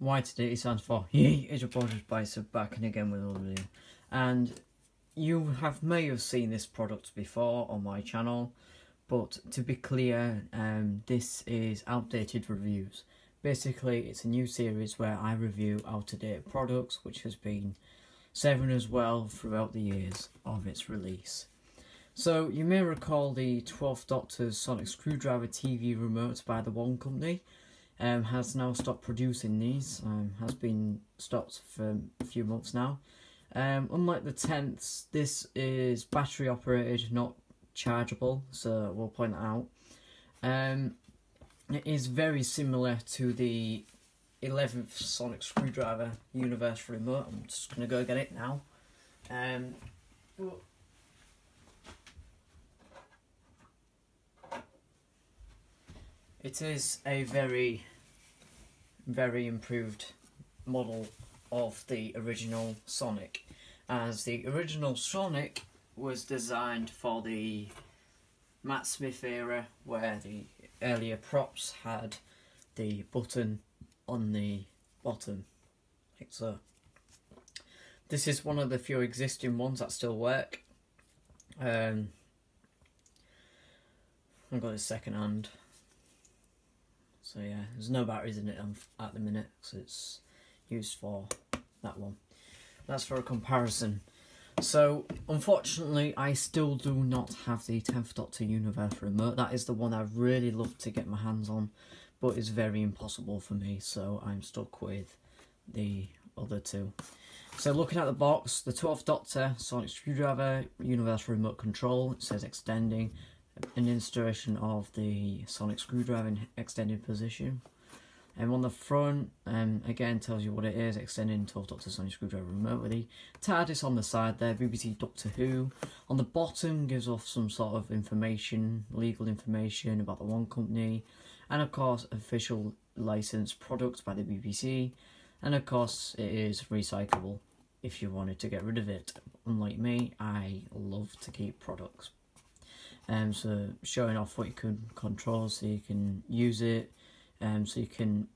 YTD stands for Yee is reported by Sub back and again with another video. And you have may have seen this product before on my channel, but to be clear, um, this is outdated reviews. Basically, it's a new series where I review out-of-date products, which has been serving us well throughout the years of its release. So you may recall the 12th Doctor's Sonic Screwdriver TV remote by the Wand Company um, has now stopped producing these, um, has been stopped for a few months now. Um, unlike the 10th, this is battery operated, not chargeable, so we'll point that out. Um, it is very similar to the 11th Sonic Screwdriver Universe remote. I'm just going to go get it now. Um, It is a very, very improved model of the original Sonic, as the original Sonic was designed for the Matt Smith era, where the earlier props had the button on the bottom, like so. This is one of the few existing ones that still work. Um, I've got it second hand. So yeah, there's no batteries in it um, at the minute, so it's used for that one. That's for a comparison. So, unfortunately, I still do not have the 10th Doctor Universe remote. That is the one I really love to get my hands on, but it's very impossible for me, so I'm stuck with the other two. So, looking at the box, the 12th Doctor, Sonic Screwdriver, Universe Remote Control, it says extending, an installation of the sonic screwdriver in extended position. And on the front, um, again tells you what it is, extending 12 Doctor Sonic Screwdriver remotely. TARDIS on the side there, BBC Doctor Who. On the bottom gives off some sort of information, legal information about the Wand Company, and of course official licensed product by the BBC, and of course it is recyclable if you wanted to get rid of it. Unlike me, I love to keep products um, so showing off what you can control so you can use it um, so you can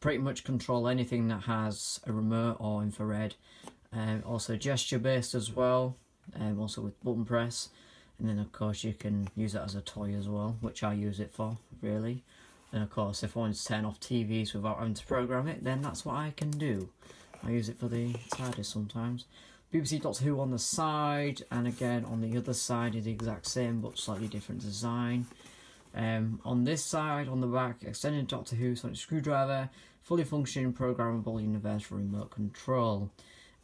pretty much control anything that has a remote or infrared. Um, also gesture based as well um, also with button press. And then of course you can use it as a toy as well which I use it for really. And of course if I want to turn off TVs without having to program it then that's what I can do. I use it for the TARDIS sometimes BBC Doctor Who on the side, and again on the other side is the exact same but slightly different design. Um, on this side, on the back, extended Doctor Who sonic screwdriver, fully functioning programmable universal remote control.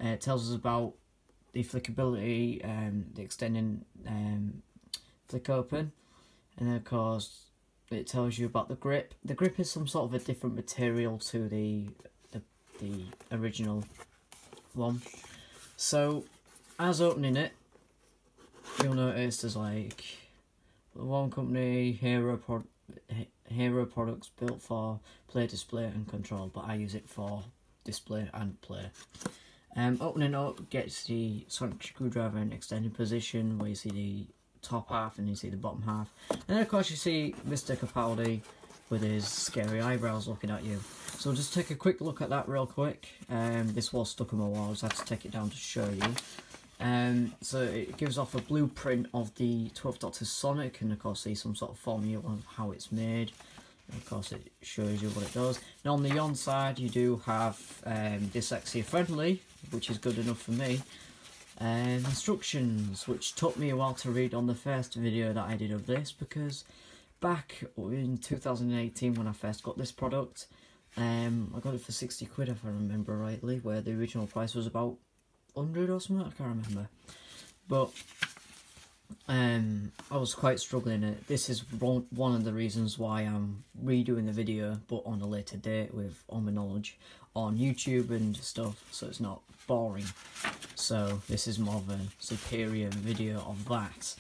Uh, it tells us about the flickability, um, the extending um, flick open, and then of course it tells you about the grip. The grip is some sort of a different material to the the, the original one. So, as opening it, you'll notice there's like Wand Company hero pro hero products built for play, display, and control, but I use it for display and play. Um, opening up gets the sonic screwdriver in extended position where you see the top half and you see the bottom half. And then of course you see Mr. Capaldi with his scary eyebrows looking at you. So just take a quick look at that real quick. Um, this was stuck in my wall, I had to take it down to show you. Um, so it gives off a blueprint of the 12th Doctor Sonic, and of course see some sort of formula of how it's made. Of course it shows you what it does. Now on the on side you do have um, dyslexia friendly, which is good enough for me. Um, instructions, which took me a while to read on the first video that I did of this, because back in 2018 when I first got this product, um, I got it for 60 quid if I remember rightly, where the original price was about 100 or something, I can't remember. But um, I was quite struggling. It. This is one of the reasons why I'm redoing the video, but on a later date with all my knowledge on YouTube and stuff, so it's not boring. So this is more of a superior video of that.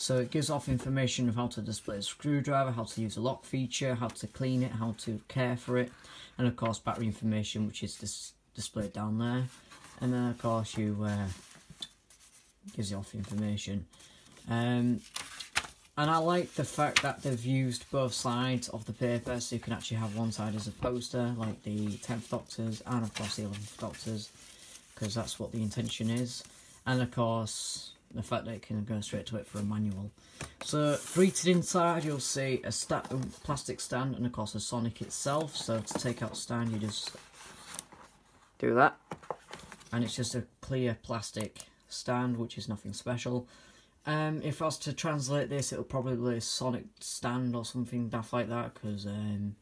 So it gives off information of how to display a screwdriver, how to use a lock feature, how to clean it, how to care for it, and of course battery information which is dis displayed down there. And then of course you uh, gives you off information. Um, and I like the fact that they've used both sides of the paper, so you can actually have one side as a poster, like the 10th Doctors, and of course the 11th Doctors, because that's what the intention is. And of course, the fact that it can go straight to it for a manual. So, greeted inside, you'll see a sta plastic stand, and of course a Sonic itself. So, to take out stand, you just do that. And it's just a clear plastic stand, which is nothing special. Um, if I was to translate this, it'll probably be Sonic Stand or something daft like that, because um,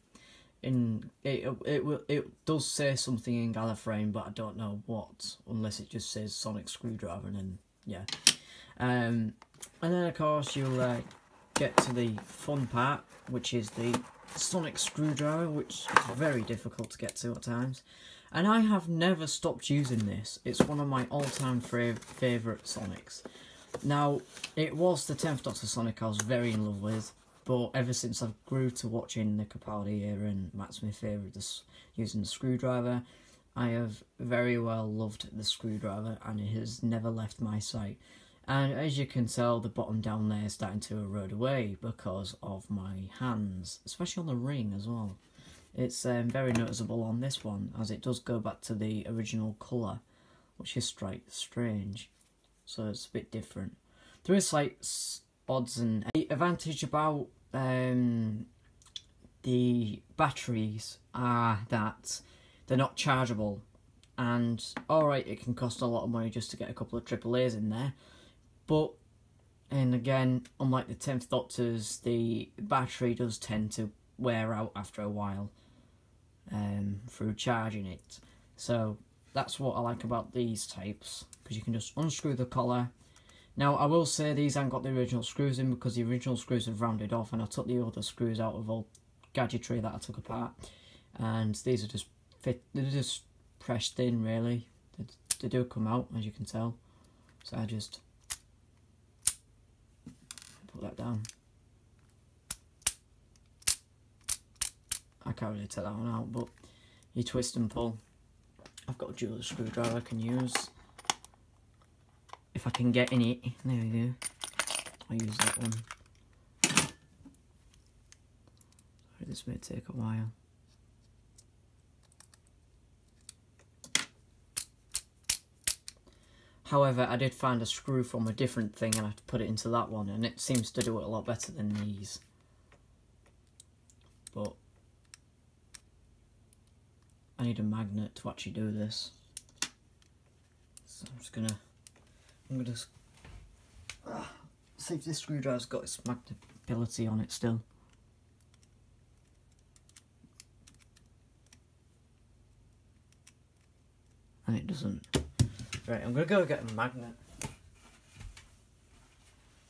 in it it will it does say something in Gallifreyan, but I don't know what, unless it just says Sonic Screwdriver, and then yeah. Um, and then of course you'll uh, get to the fun part, which is the Sonic Screwdriver, which is very difficult to get to at times. And I have never stopped using this. It's one of my all-time favourite Sonics. Now, it was the 10th Doctor Sonic I was very in love with, but ever since I've grew to watching the Capaldi era and Matt Smith era this, using the screwdriver, I have very well loved the screwdriver and it has never left my sight. And as you can tell, the bottom down there is starting to erode away because of my hands, especially on the ring as well. It's um, very noticeable on this one, as it does go back to the original colour, which is straight strange so it's a bit different. There is like odds and the advantage about um, the batteries are that they're not chargeable, and alright, it can cost a lot of money just to get a couple of AAA's in there, but and again, unlike the 10th Doctor's, the battery does tend to wear out after a while um, through charging it. So that's what I like about these types because you can just unscrew the collar. Now I will say these haven't got the original screws in because the original screws have rounded off and I took the other screws out of all gadgetry that I took apart and these are just fit, they're just pressed in really. They, they do come out as you can tell. So I just put that down. I can't really take that one out but you twist and pull. I've got a dual screwdriver I can use if I can get in it. There we go. I'll use that one. This may take a while. However, I did find a screw from a different thing and I put it into that one and it seems to do it a lot better than these. But I need a magnet to actually do this. So I'm just gonna I'm gonna uh, see if this screwdriver's got its magnetability on it still. And it doesn't. Right, I'm gonna go get a magnet.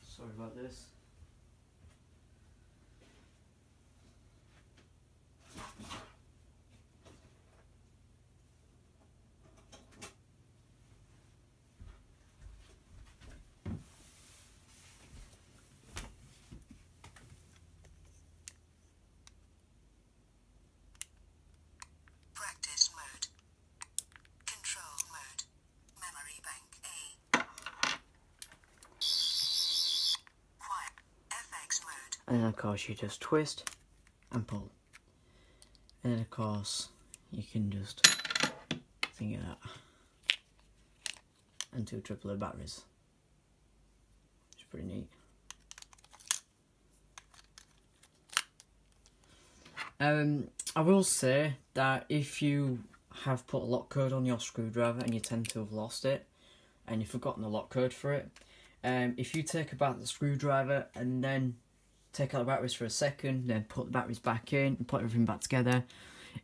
Sorry about this. And then of course you just twist and pull. And then of course you can just think of that and two AAA batteries. It's pretty neat. Um, I will say that if you have put a lock code on your screwdriver and you tend to have lost it and you've forgotten the lock code for it um, if you take about the screwdriver and then take out the batteries for a second, then put the batteries back in and put everything back together,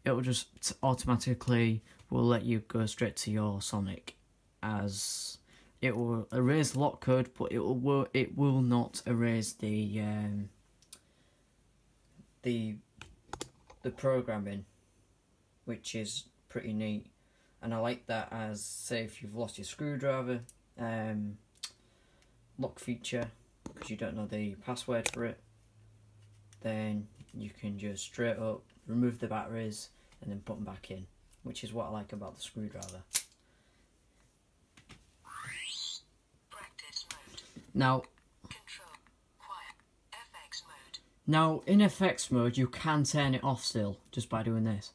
it will just automatically will let you go straight to your Sonic as it will erase the lock code, but it will it will not erase the um, the the programming, which is pretty neat. And I like that as say if you've lost your screwdriver um, lock feature because you don't know the password for it, then you can just straight up remove the batteries and then put them back in, which is what I like about the screwdriver. Now, Now, in FX mode, you can turn it off still, just by doing this.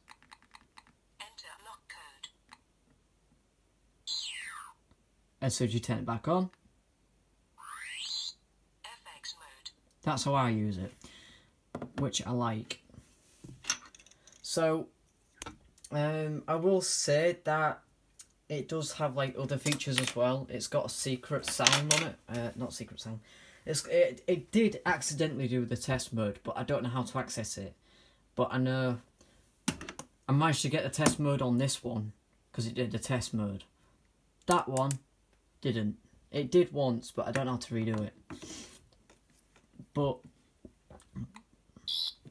As soon as you turn it back on, that's how I use it, which I like. So, um, I will say that it does have like other features as well. It's got a secret sound on it, uh, not secret sound. It's it, it did accidentally do the test mode, but I don't know how to access it. But I know I managed to get the test mode on this one because it did the test mode. That one didn't. It did once, but I don't know how to redo it. But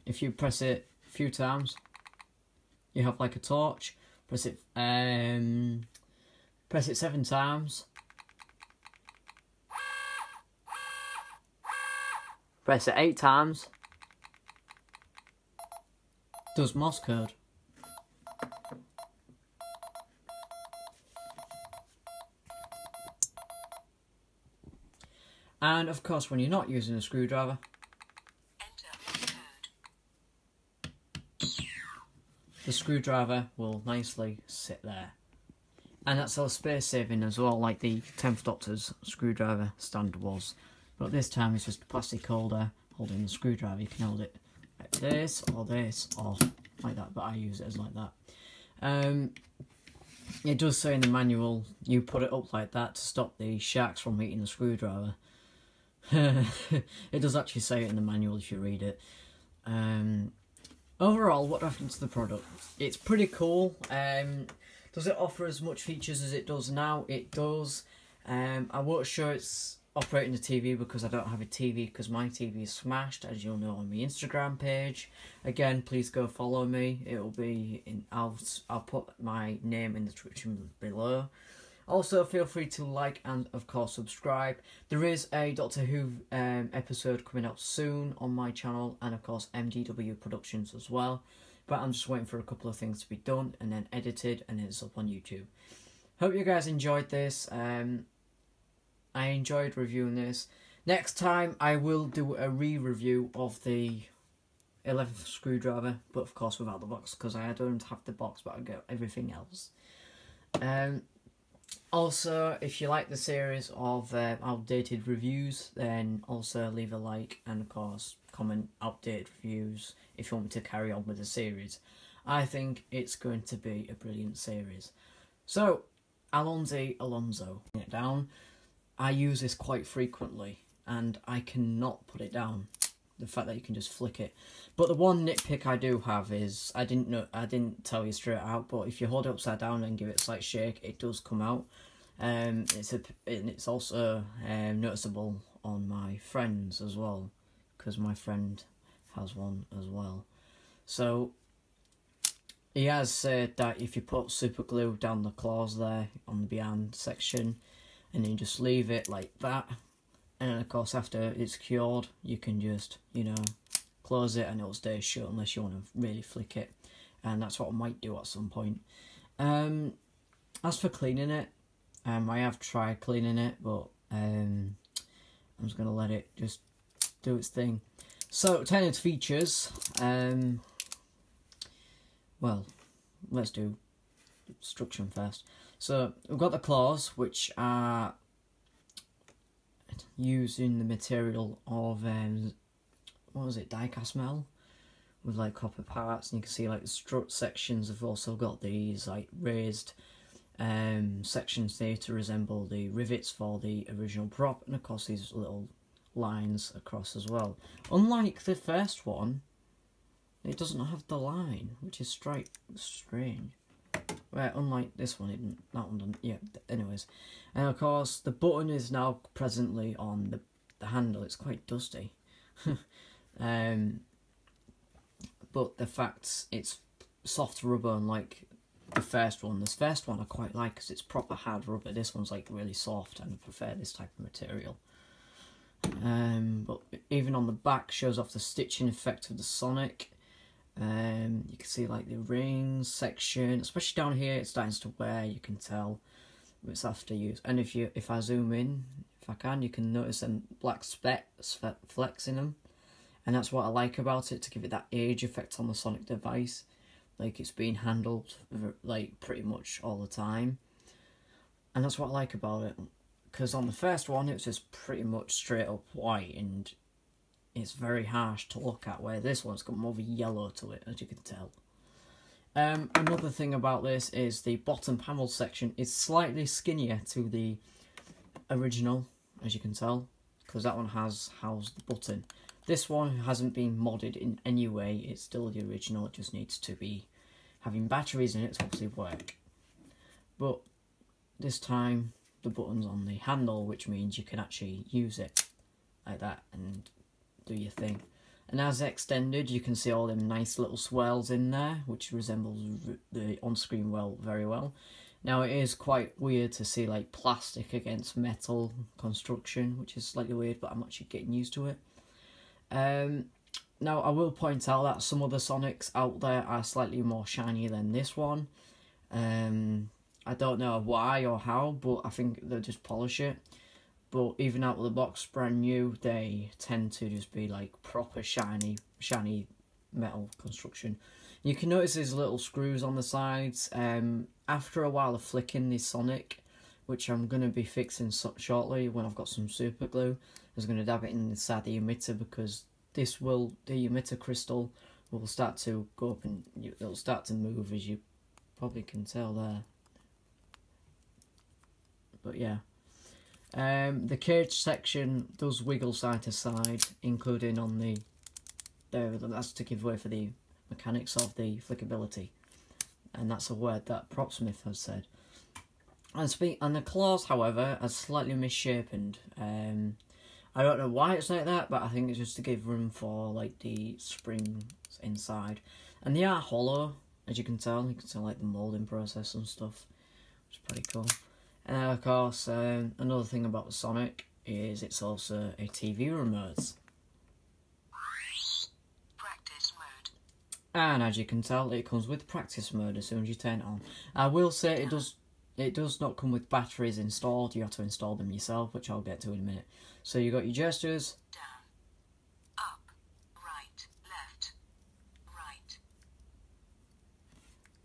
if you press it a few times, you have like a torch. Press it um press it seven times. Press it eight times. Does Morse code. And of course, when you're not using a screwdriver, Enter lock code. The screwdriver will nicely sit there. And that's all space saving as well, like the 10th Doctor's screwdriver stand was. But this time it's just a plastic holder holding the screwdriver. You can hold it like this, or this, or like that, but I use it as like that. Um, it does say in the manual you put it up like that to stop the sharks from eating the screwdriver. it does actually say it in the manual if you read it. Um, overall, what happened to the product? It's pretty cool. Um, does it offer as much features as it does now? It does. Um, I won't show it's operating the TV because I don't have a TV because my TV is smashed, as you'll know on my Instagram page. Again, please go follow me. It'll be in. I'll I'll put my name in the description below. Also, feel free to like and, of course, subscribe. There is a Doctor Who um, episode coming out soon on my channel, and of course, MDW Productions as well. But I'm just waiting for a couple of things to be done and then edited, and it's up on YouTube. Hope you guys enjoyed this. Um, I enjoyed reviewing this. Next time, I will do a re review of the 11th screwdriver, but of course, without the box because I don't have the box, but I got everything else. Um, also, if you like the series of uh, outdated reviews, then also leave a like and, of course, comment outdated reviews if you want me to carry on with the series. I think it's going to be a brilliant series. So, Allons-y Alonso, it down. I use this quite frequently, and I cannot put it down. The fact that you can just flick it. But the one nitpick I do have is I didn't know I didn't tell you straight out, but if you hold it upside down and give it a slight shake, it does come out. Um, it's a and it's also um, noticeable on my friends as well, because my friend has one as well. So he has said that if you put super glue down the claws there on the behind section, and then just leave it like that, and of course after it's cured, you can just you know close it and it'll stay shut unless you want to really flick it, and that's what I might do at some point. Um, as for cleaning it, um, I have tried cleaning it, but um, I'm just gonna let it just do its thing. So, tenant features. Um, well, let's do structure first. So, we've got the claws, which are using the material of um, what was it, diecast metal, with like copper parts, and you can see like the strut sections have also got these like raised um, sections there to resemble the rivets for the original prop, and of course these little lines across as well. Unlike the first one, it doesn't have the line, which is straight strange. Well, unlike this one, it that one didn't. Yeah. Anyways, and of course the button is now presently on the the handle. It's quite dusty. um, but the fact it's soft rubber, unlike the first one. This first one I quite like because it's proper hard rubber. This one's like really soft, and I prefer this type of material. Um, but even on the back shows off the stitching effect of the Sonic. Um, you can see like the rings section, especially down here, it starts to wear. You can tell it's after use. And if you if I zoom in, if I can, you can notice them black specks flecks in them. and that's what I like about it to give it that age effect on the Sonic device, like it's being handled like pretty much all the time, and that's what I like about it. Because on the first one, it's just pretty much straight up white, and it's very harsh to look at. Where this one's got more of a yellow to it, as you can tell. Um, another thing about this is the bottom panel section is slightly skinnier to the original, as you can tell, because that one has housed the button. This one hasn't been modded in any way, it's still the original, it just needs to be having batteries in it to obviously work. But this time the button's on the handle, which means you can actually use it like that and do your thing. And as extended, you can see all them nice little swells in there, which resembles the on-screen well very well. Now it is quite weird to see like plastic against metal construction, which is slightly weird, but I'm actually getting used to it. Um, now I will point out that some of the Sonics out there are slightly more shiny than this one. Um, I don't know why or how, but I think they'll just polish it. But even out of the box, brand new, they tend to just be like proper shiny, shiny metal construction. You can notice these little screws on the sides. Um, after a while of flicking the Sonic, which I'm going to be fixing so shortly when I've got some super glue, I was going to dab it inside the emitter because this will, the emitter crystal will start to go up and it'll start to move as you probably can tell there. But yeah. Um, the cage section does wiggle side to side, including on the there. That's to give way for the mechanics of the flickability, and that's a word that Propsmith has said. And speak and the claws, however, are slightly misshapen. Um, I don't know why it's like that, but I think it's just to give room for like the springs inside, and they are hollow, as you can tell. You can tell like the molding process and stuff, is pretty cool. And then, of course, um, another thing about the Sonic is it's also a TV remote. And as you can tell, it comes with practice mode as soon as you turn it on. I will say it does it does not come with batteries installed. You have to install them yourself, which I'll get to in a minute. So you got your gestures. Down. Up. Right. Left. Right.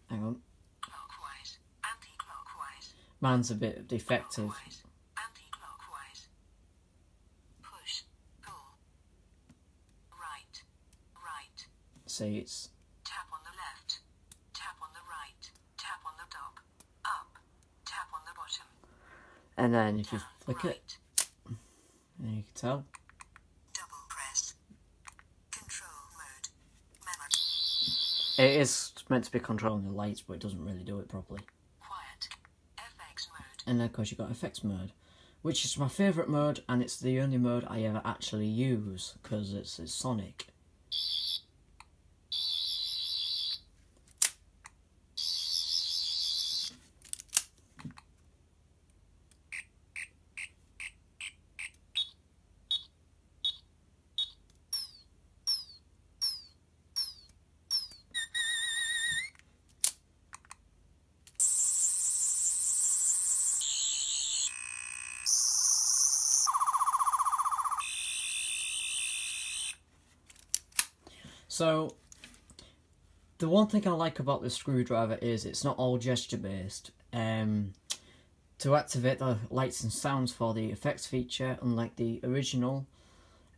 Hang on, Clockwise. Anti-clockwise. a bit defective. Push. Right. Right. See, it's Tap on the left. Tap on the right. Tap on the top. Up. Tap on the bottom. and then if you flick right. it, and you can tell. Double press. Control mode. Memory. It is meant to be controlling the lights, but it doesn't really do it properly. And then, of course, you've got effects mode, which is my favourite mode, and it's the only mode I ever actually use because it's, it's Sonic. So, the one thing I like about the screwdriver is it's not all gesture based. Um, to activate the lights and sounds for the effects feature, unlike the original,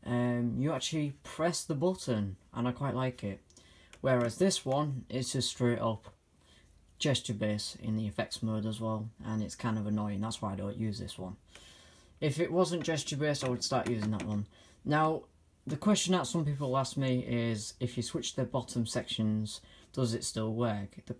um, you actually press the button, and I quite like it. Whereas this one is just straight up gesture based in the effects mode as well, and it's kind of annoying. That's why I don't use this one. If it wasn't gesture based, I would start using that one. Now, the question that some people ask me is if you switch the bottom sections, does it still work? The